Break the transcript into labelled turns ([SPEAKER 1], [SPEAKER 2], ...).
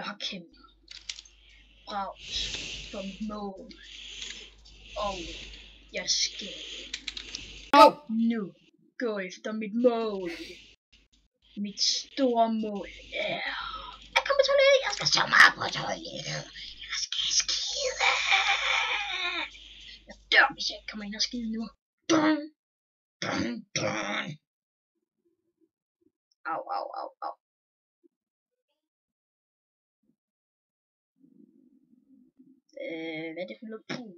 [SPEAKER 1] Jeg har kæmpet. Braut for mit mål. Og jeg skal
[SPEAKER 2] Oh.
[SPEAKER 1] nu gå efter mit mål. Mit store mål er at komme på toilettet. Jeg skal så meget på toilettet. Jeg skal skide. Jeg dør, hvis jeg kommer ind og skide nu. Dun, dun, dun. Au, au, au, au. Øh, hvad er det for noget? Puh.